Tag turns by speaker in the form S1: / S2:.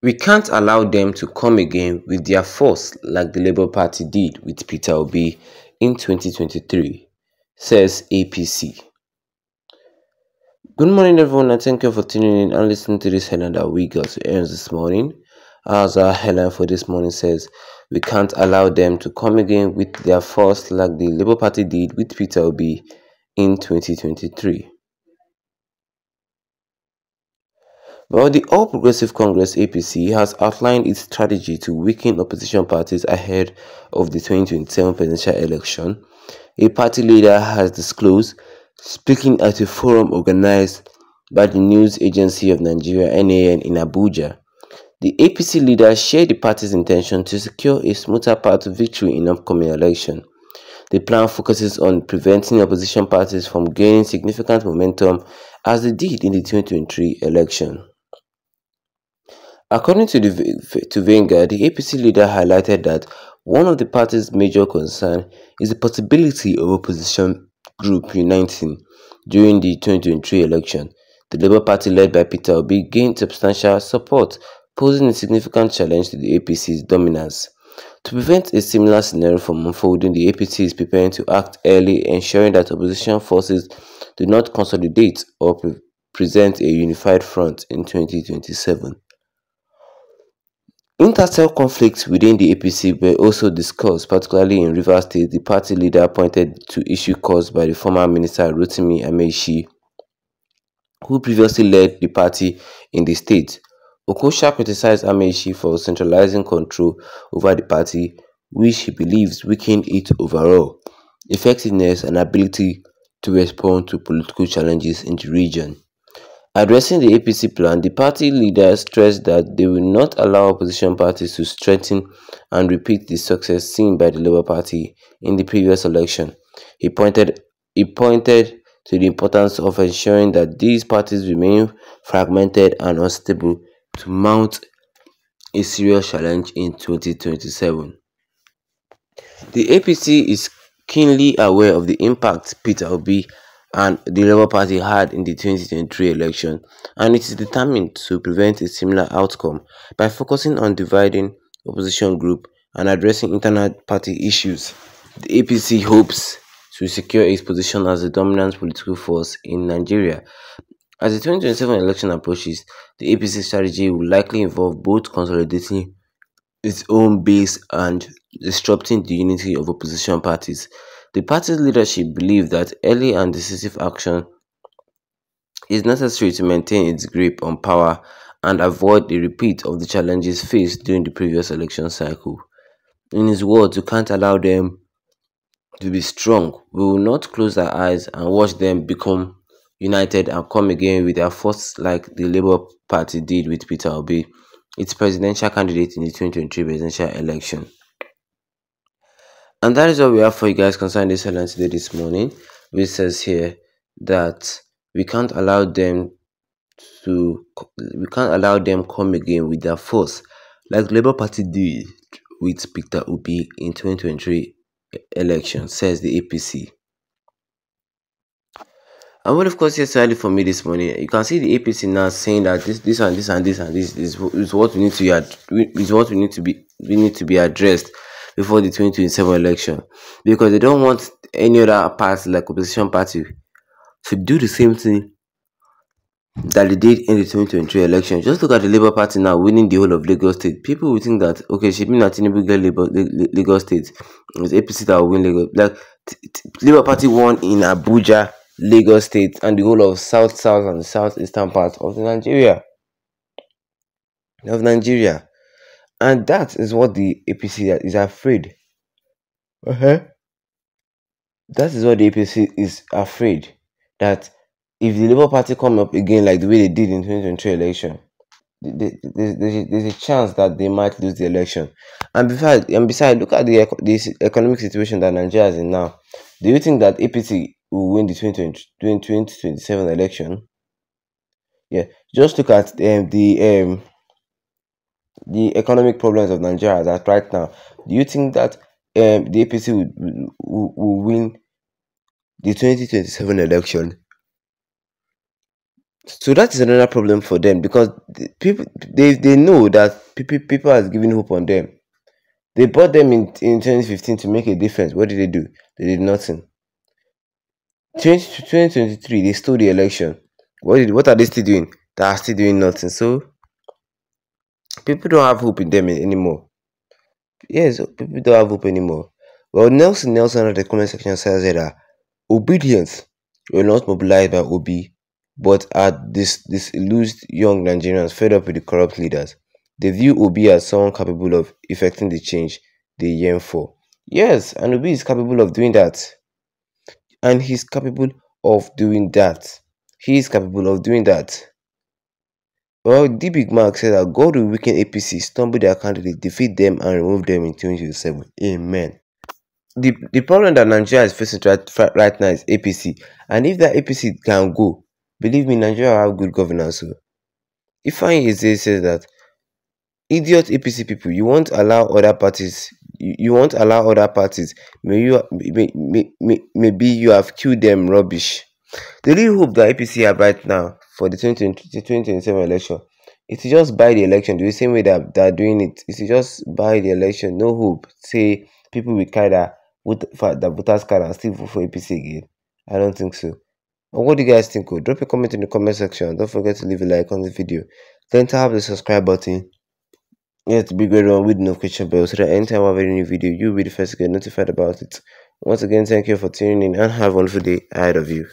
S1: We can't allow them to come again with their force like the Labour Party did with Peter Obi in 2023, says APC. Good morning everyone and thank you for tuning in and listening to this headline that we got to earn this morning. As our headline for this morning says, we can't allow them to come again with their force like the Labour Party did with Peter Obi in 2023. Well, the All Progressive Congress APC has outlined its strategy to weaken opposition parties ahead of the 2027 presidential election. A party leader has disclosed, speaking at a forum organized by the news agency of Nigeria NAN in Abuja. The APC leader shared the party's intention to secure a smoother path to victory in upcoming election. The plan focuses on preventing opposition parties from gaining significant momentum as they did in the 2023 election. According to, Vanguard, the APC leader highlighted that one of the party's major concerns is the possibility of opposition group uniting during the 2023 election. The Labour Party led by Peter Obi gained substantial support, posing a significant challenge to the APC's dominance. To prevent a similar scenario from unfolding, the APC is preparing to act early, ensuring that opposition forces do not consolidate or pre present a unified front in 2027. Intercell conflicts within the APC were also discussed, particularly in Rivers State. The party leader pointed to issue caused by the former minister Rotimi Amaechi, who previously led the party in the state. Okocha criticized Amaechi for centralizing control over the party, which he believes weakened its overall effectiveness and ability to respond to political challenges in the region. Addressing the APC plan, the party leader stressed that they will not allow opposition parties to strengthen and repeat the success seen by the Labour Party in the previous election. He pointed, he pointed to the importance of ensuring that these parties remain fragmented and unstable to mount a serious challenge in 2027. The APC is keenly aware of the impact Peter Obi and the Labour Party had in the 2023 election, and it is determined to prevent a similar outcome by focusing on dividing opposition group and addressing internal party issues. The APC hopes to secure its position as the dominant political force in Nigeria. As the 2027 election approaches, the APC strategy will likely involve both consolidating its own base and disrupting the unity of opposition parties. The party's leadership believes that early and decisive action is necessary to maintain its grip on power and avoid a repeat of the challenges faced during the previous election cycle. In his words, we can't allow them to be strong. We will not close our eyes and watch them become united and come again with their force like the Labour Party did with Peter Obi, its presidential candidate in the 2023 presidential election. And that is what we have for you guys concerning this headline today this morning, which says here that we can't allow them to we can't allow them come again with their force like Labour Party did with Peter Obi in 2023 election, says the APC. And what of course yes early for me this morning, you can see the APC now saying that this this and this and this and this is, is what we need to be is what we need to be we need to be addressed before the 2027 election because they don't want any other party like opposition party to do the same thing that they did in the 2023 election. Just look at the Labour Party now winning the whole of Lagos State. People will think that okay, she been at Tinubu get Lagos State. It's APC that will win Lagos. Like Labour Party won in Abuja, Lagos State, and the whole of South South and the Southeastern part of Nigeria. Of Nigeria. And that is what the APC is afraid. Uh-huh. That is what the APC is afraid. That if the Labour Party come up again like the way they did in 2023 election, there's, a chance that they might lose the election. And besides, and besides, look at the this economic situation that Nigeria is in now. Do you think that APC will win the 2027 election? Yeah, just look at um, the um, the economic problems of Nigeria that right now, do you think that um, the APC will, will, will win the 2027 election? so that is another problem for them because the people they, they know that people people has given hope on them. They bought them in in 2015 to make a difference. What did they do? They did nothing. 2023 they stole the election. What did what are they still doing? They are still doing nothing. So people don't have hope in them anymore. Yes people don't have hope anymore. Well nelson nelson at the comment section says that uh, Obidients were not mobilized by obi but are this disillusioned young nigerians fed up with the corrupt leaders. They view obi as someone capable of effecting the change they yearn for. Yes and obi is capable of doing that. And he's capable of doing that. He is capable of doing that. Well, D Big Mark said that God will weaken APC, stumble their candidates, defeat them, and remove them in 2027. Amen. The, the problem that Nigeria is facing right, right now is APC. And if that APC can go, believe me, Nigeria will have good governance. Oh. If I says that idiot APC people, you won't allow other parties you, you won't allow other parties may you may, may, may, maybe you have killed them rubbish the real hope that apc have right now for the 2027 election. It is just by the election do the same way that they're doing it. it is just by the election. No hope say people will carry that vote the voters card and still vote for apc again. I don't think so. And what do you guys think? Oh, drop a comment in the comment section. Don't forget to leave a like on the video. Then tap the subscribe button. The big red one with notification bell so that anytime I have a new video, you'll be the first to get notified about it. Once again, thank you for tuning in and have a wonderful day ahead of you.